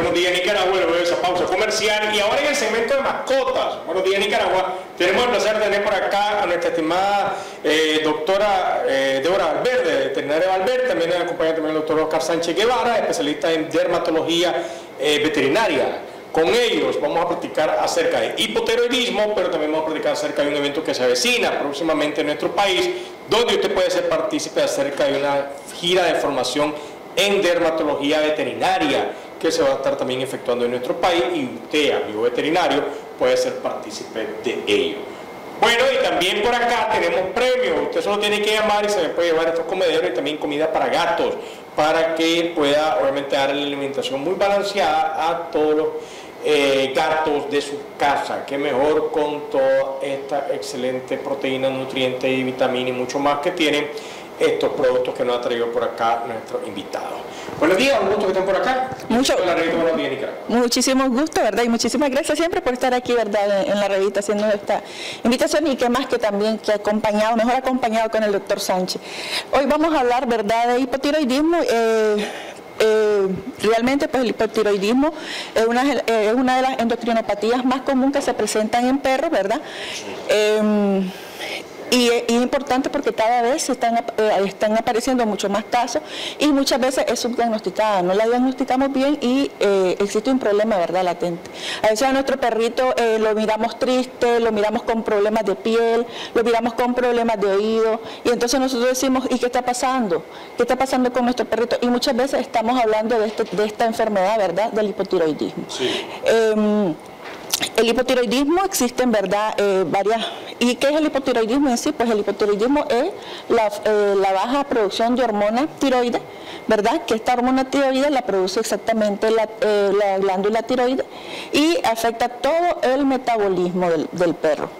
Buenos Días Nicaragua, luego de esa pausa comercial. Y ahora en el segmento de mascotas, Buenos Días Nicaragua, tenemos el placer de tener por acá a nuestra estimada eh, doctora eh, Débora Valverde, veterinaria Valverde, también nos acompaña también el doctor Oscar Sánchez Guevara, especialista en dermatología eh, veterinaria. Con ellos vamos a platicar acerca de hipotiroidismo, pero también vamos a platicar acerca de un evento que se avecina próximamente en nuestro país, donde usted puede ser partícipe acerca de una gira de formación en dermatología veterinaria que se va a estar también efectuando en nuestro país y usted, amigo veterinario, puede ser partícipe de ello. Bueno, y también por acá tenemos premios. Usted solo tiene que llamar y se le puede llevar estos comederos y también comida para gatos, para que pueda obviamente dar la alimentación muy balanceada a todos los eh, gatos de su casa. Que mejor con toda esta excelente proteína, nutrientes y vitamina y mucho más que tienen estos productos que nos ha traído por acá nuestro invitado. Buenos días, un gusto que estén por acá. Mucho, La revista Días, muchísimo gusto, ¿verdad? Y muchísimas gracias siempre por estar aquí, ¿verdad? En, en la revista haciendo esta invitación y que más que también que acompañado, mejor acompañado con el doctor Sánchez. Hoy vamos a hablar, ¿verdad?, de hipotiroidismo. eh, eh, realmente pues el hipotiroidismo es una, eh, es una de las endocrinopatías más comunes que se presentan en perros, ¿verdad? Eh, y es importante porque cada vez están, eh, están apareciendo muchos más casos y muchas veces es subdiagnosticada, no la diagnosticamos bien y eh, existe un problema, ¿verdad?, latente. A veces a nuestro perrito eh, lo miramos triste, lo miramos con problemas de piel, lo miramos con problemas de oído y entonces nosotros decimos, ¿y qué está pasando? ¿Qué está pasando con nuestro perrito? Y muchas veces estamos hablando de, este- de esta enfermedad, ¿verdad?, del hipotiroidismo. Em, el hipotiroidismo existe en verdad eh, varias. ¿Y qué es el hipotiroidismo en sí? Pues el hipotiroidismo es la, eh, baja producción de hormona tiroides, ¿verdad? Que esta hormona tiroides la produce exactamente la, eh, la glándula tiroides y afecta todo el metabolismo del perro.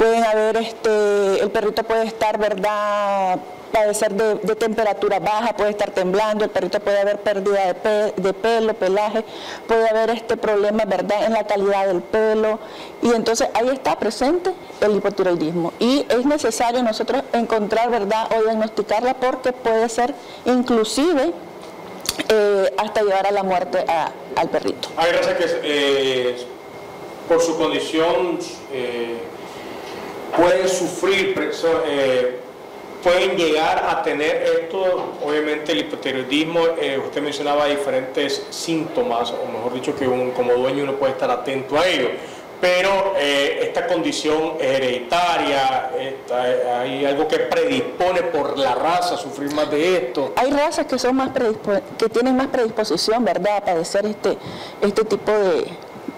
Pueden haber, este, el perrito puede estar, ¿verdad? padecer de, de temperatura baja, puede estar temblando, el perrito puede haber pérdida de, pe- de pelo, pelaje, puede haber este problema, ¿verdad?, en la calidad del pelo. Y entonces ahí está presente el hipotiroidismo. Y es necesario nosotros encontrar, ¿verdad?, o diagnosticarla porque puede ser inclusive eh, hasta llevar a la muerte a- al perrito. Hay razas que eh, por su condición eh, pueden sufrir, eh, pueden llegar a tener esto, obviamente el hipotiroidismo, eh, usted mencionaba diferentes síntomas, o mejor dicho que un- como dueño uno puede estar atento a ello, pero eh, esta condición hereditaria, hay algo que predispone por la raza a sufrir más de esto. Hay razas que son más que tienen más predisposición, ¿verdad?, a padecer este, este tipo de,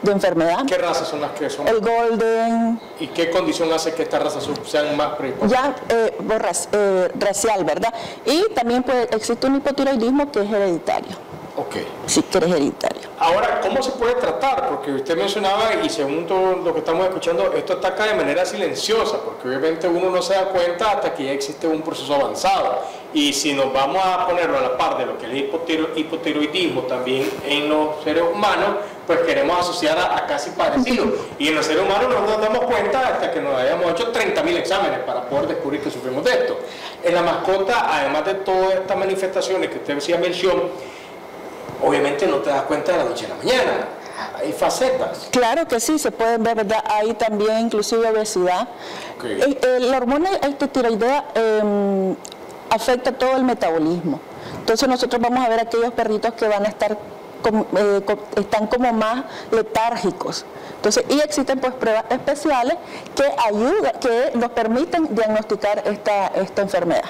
de enfermedad. ¿Qué razas son las que son? El golden, ¿Y qué condición hace que estas razas sean más ya eh, por rac- eh, racial, ¿verdad? Y también puede, existe un hipotiroidismo que es hereditario, Ok. sí que es hereditario. Ahora, ¿cómo se puede tratar? Porque usted mencionaba, y según todo lo que estamos escuchando, esto ataca de manera silenciosa, porque obviamente uno no se da cuenta hasta que ya existe un proceso avanzado. Y si nos vamos a ponerlo a la par de lo que es el hipotiro- hipotiroidismo también en los seres humanos, pues queremos asociar a, a casi parecido. Y en los seres humanos no nos damos cuenta hasta que nos hayamos hecho 30.000 exámenes para poder descubrir que sufrimos de esto. En la mascota, además de todas estas manifestaciones que usted decía mención, obviamente no te das cuenta de la noche a la mañana. Hay facetas. Claro que sí, se pueden ver, ¿verdad? Hay también inclusive obesidad. Eh, eh, la hormona hipotiroidea eh, afecta todo el metabolismo. Entonces nosotros vamos a ver aquellos perritos que van a estar com- eh, están como más letárgicos. Entonces, y existen pues pruebas especiales que ayudan, que nos permiten diagnosticar esta, esta enfermedad.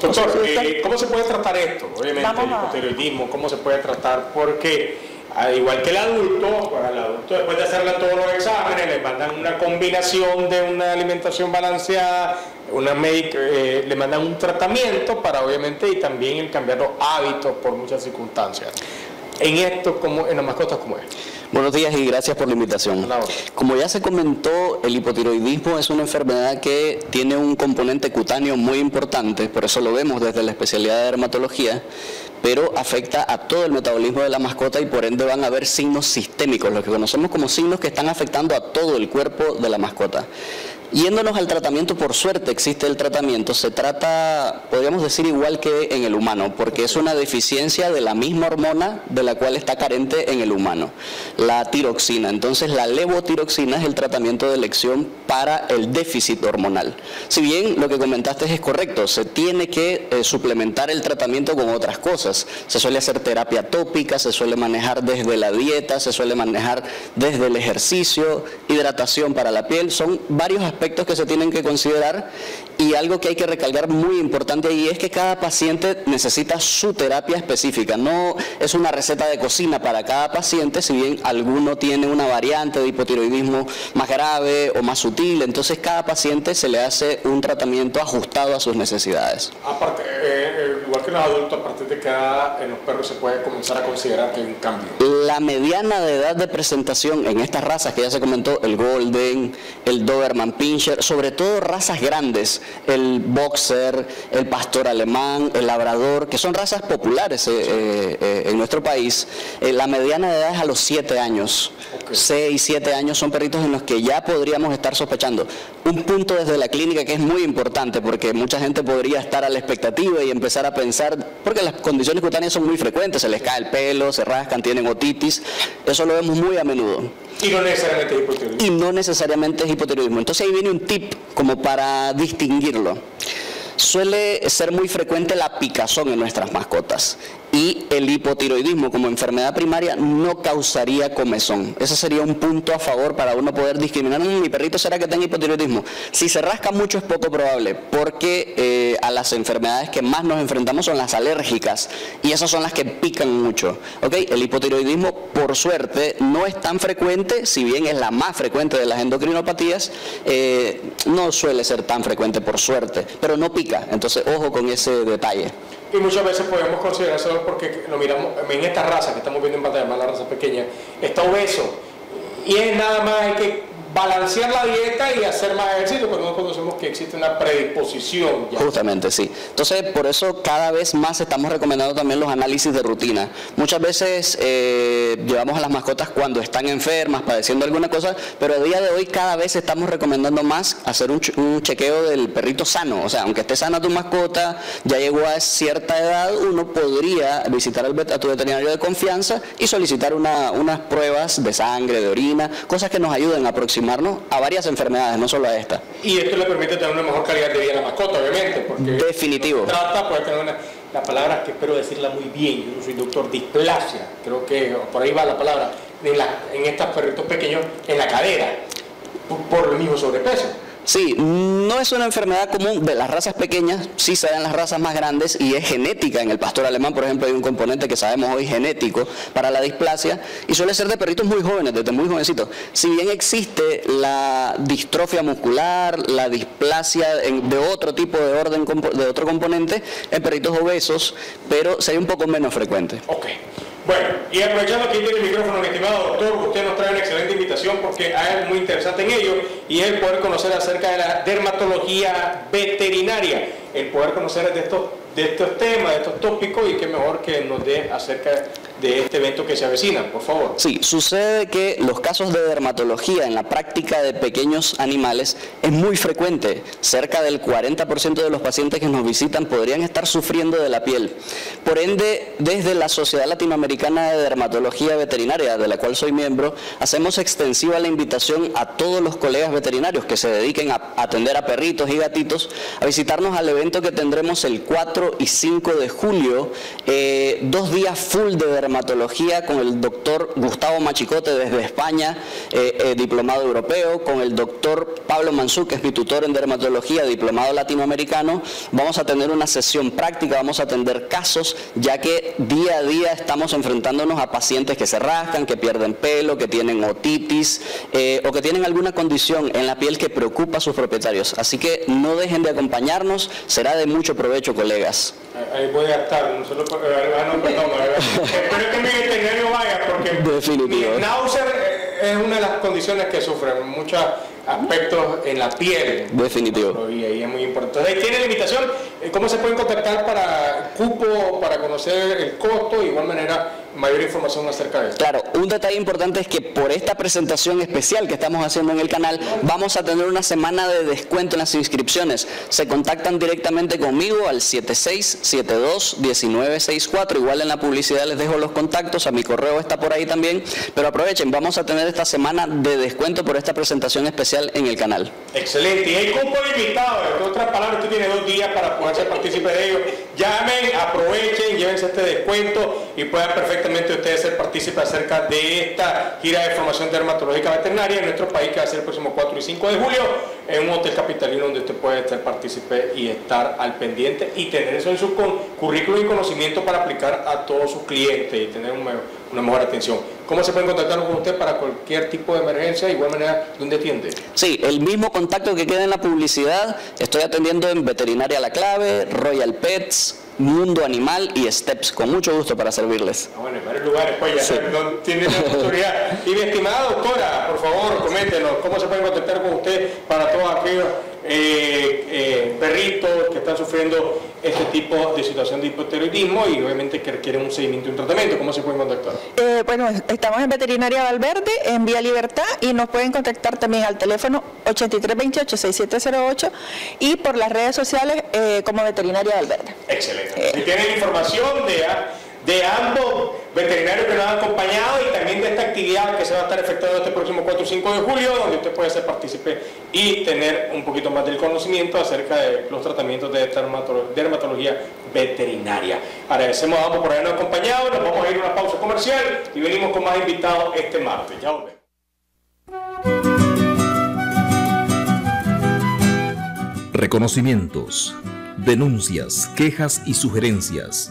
Doctor, Entonces, eh, ¿cómo se puede tratar esto? Obviamente, el hipotiroidismo, ¿cómo se puede tratar? Porque, al igual que el adulto, pues al adulto después de hacerle todos los exámenes, le mandan una combinación de una alimentación balanceada, una medic- eh, le mandan un tratamiento para, obviamente, y también el cambiar los hábitos por muchas circunstancias. En esto, como en las mascotas, ¿cómo es? Buenos días y gracias por la invitación. Como ya se comentó, el hipotiroidismo es una enfermedad que tiene un componente cutáneo muy importante, por eso lo vemos desde la especialidad de dermatología, pero afecta a todo el metabolismo de la mascota y por ende van a haber signos sistémicos, lo que conocemos como signos que están afectando a todo el cuerpo de la mascota. Yéndonos al tratamiento, por suerte existe el tratamiento, se trata, podríamos decir, igual que en el humano, porque es una deficiencia de la misma hormona de la cual está carente en el humano, la tiroxina. Entonces la levotiroxina es el tratamiento de elección para el déficit hormonal. Si bien lo que comentaste es correcto, se tiene que eh, suplementar el tratamiento con otras cosas. Se suele hacer terapia tópica, se suele manejar desde la dieta, se suele manejar desde el ejercicio, hidratación para la piel, son varios aspectos aspectos que se tienen que considerar y algo que hay que recalcar muy importante ahí es que cada paciente necesita su terapia específica. No es una receta de cocina para cada paciente, si bien alguno tiene una variante de hipotiroidismo más grave o más sutil, entonces cada paciente se le hace un tratamiento ajustado a sus necesidades. Aparte, eh, eh, igual que en los de cada en los perros se puede comenzar a considerar que hay cambio. La mediana de edad de presentación en estas razas que ya se comentó, el Golden, el Doberman Pinscher, sobre todo razas grandes, el boxer, el pastor alemán, el labrador, que son razas populares eh, eh, eh, en nuestro país, la mediana de edad es a los 7 años. 6, 7 años son perritos en los que ya podríamos estar sospechando. Un punto desde la clínica que es muy importante porque mucha gente podría estar a la expectativa y empezar a pensar, porque las condiciones cutáneas son muy frecuentes, se les cae el pelo, se rascan, tienen otitis, eso lo vemos muy a menudo. Y no necesariamente es hipotiroidismo. Y no necesariamente es hipotiroidismo. Entonces ahí viene un tip como para distinguirlo. Suele ser muy frecuente la picazón en nuestras mascotas y el hipotiroidismo como enfermedad primaria no causaría comezón. Ese sería un punto a favor para uno poder discriminar. Mm, mi perrito será que tenga hipotiroidismo. Si se rasca mucho es poco probable, porque eh, a las enfermedades que más nos enfrentamos son las alérgicas y esas son las que pican mucho. ¿Okay? El hipotiroidismo, por suerte, no es tan frecuente, si bien es la más frecuente de las endocrinopatías, eh, no suele ser tan frecuente por suerte, pero no pica. Entonces, ojo con ese detalle y muchas veces podemos considerarlo porque lo miramos en esta raza que estamos viendo en pantalla, más la raza pequeña, está obeso. Y es nada más que balancear la dieta y hacer más ejercicio, pero no conocemos que existe una predisposición. Justamente, sí. Entonces, por eso cada vez más estamos recomendando también los análisis de rutina. Muchas veces eh, llevamos a las mascotas cuando están enfermas, padeciendo alguna cosa, pero a día de hoy cada vez estamos recomendando más hacer un, chequeo del perrito sano. O sea, aunque esté sana tu mascota, ya llegó a cierta edad, uno podría visitar al, a tu veterinario de confianza y solicitar unas pruebas de sangre, de orina, cosas que nos ayuden a aproximar a varias enfermedades, no solo a esta. Y esto le permite tener una mejor calidad de vida a la mascota, obviamente. Porque Definitivo. Trata, puede tener una, la palabra que espero decirla muy bien, yo soy doctor, displasia, creo que por ahí va la palabra, en, la, en estos perritos pequeños, en la cadera, por, por el mismo sobrepeso. Sí, no es una enfermedad común de las razas pequeñas, sí se da en las razas más grandes y es genética. En el pastor alemán, por ejemplo, hay un componente que sabemos hoy genético para la displasia y suele ser de perritos muy jóvenes, desde muy jovencitos. Si bien existe la distrofia muscular, la displasia de otro tipo de orden, de otro componente, en perritos obesos, pero sería un poco menos frecuente. Okay. Bueno, y aprovechando que tiene el micrófono, mi estimado doctor, usted nos trae una excelente invitación porque hay algo muy interesante en ello y es el poder conocer acerca de la dermatología veterinaria, el poder conocer de estos, de estos temas, de estos tópicos y qué mejor que nos dé acerca de este evento que se avecina, por favor. Sí, sucede que los casos de dermatología en la práctica de pequeños animales es muy frecuente. Cerca del 40% de los pacientes que nos visitan podrían estar sufriendo de la piel. Por ende, desde la Sociedad Latinoamericana de Dermatología Veterinaria, de la cual soy miembro, hacemos extensiva la invitación a todos los colegas veterinarios que se dediquen a atender a perritos y gatitos a visitarnos al evento que tendremos el 4 y 5 de julio, eh, dos días full de dermatología con el doctor Gustavo Machicote desde España, eh, eh, diplomado europeo, con el doctor Pablo Mansú, que es mi tutor en dermatología, diplomado latinoamericano. Vamos a tener una sesión práctica, vamos a atender casos, ya que día a día estamos enfrentándonos a pacientes que se rascan, que pierden pelo, que tienen otitis o que tienen alguna condición en la piel que preocupa a sus propietarios. Así que no dejen de acompañarnos, será de mucho provecho, colegas. Ahí voy a estar, nosotros, no, perdón, espero que mi veterinario vaya porque Definitivo. náusea es una de las condiciones que sufren muchos aspectos en la piel. Definitivo. Y ahí es muy importante. Entonces, ¿tiene limitación? ¿Cómo se pueden contactar para cupo para conocer el costo, de igual manera mayor información acerca de eso. Claro, un detalle importante es que por esta presentación especial que estamos haciendo en el canal, vamos a tener una semana de descuento en las inscripciones. Se contactan directamente conmigo al 7672-1964. Igual en la publicidad les dejo los contactos, a mi correo está por ahí también. Pero aprovechen, vamos a tener esta semana de descuento por esta presentación especial en el canal. Excelente. Y hay cupo limitado. En otras palabras, usted tiene dos días para poder ser partícipe de ello. Llamen, aprovechen, llévense este descuento y puedan perfectamente ustedes ser partícipes acerca de esta gira de formación dermatológica veterinaria en nuestro país que va a ser el próximo 4 y 5 de julio en un hotel capitalino donde usted puede ser partícipe y estar al pendiente y tener eso en su currículum y conocimiento para aplicar a todos sus clientes y tener una mejor atención. ¿Cómo se puede contactar con usted para cualquier tipo de emergencia? De igual manera, ¿dónde atiende? Sí, el mismo contacto que queda en la publicidad. Estoy atendiendo en Veterinaria La Clave, Royal Pets, Mundo Animal y Steps, con mucho gusto para servirles. Ah, bueno, en varios lugares, pues ya no tiene la oportunidad. Y mi estimada doctora, por favor, coméntenos cómo se pueden contactar con usted para todos aquellos eh, perritos que están sufriendo este tipo de situación de hipotiroidismo y obviamente que requieren un seguimiento y un tratamiento. ¿Cómo se pueden contactar? Eh, bueno, estamos en Veterinaria Valverde, en Vía Libertad, y nos pueden contactar también al teléfono 8328-6708 y por las redes sociales como Veterinaria Valverde. Excelente. si tienen información de de ambos veterinarios que nos han acompañado y también de esta actividad que se va a estar efectuando este próximo 4 y 5 de julio, donde usted puede ser partícipe y tener un poquito más del conocimiento acerca de los tratamientos de dermatología veterinaria. Agradecemos a ambos por habernos acompañado, nos vamos a ir a una pausa comercial y venimos con más invitados este martes. Ya volvemos. Reconocimientos, denuncias, quejas y sugerencias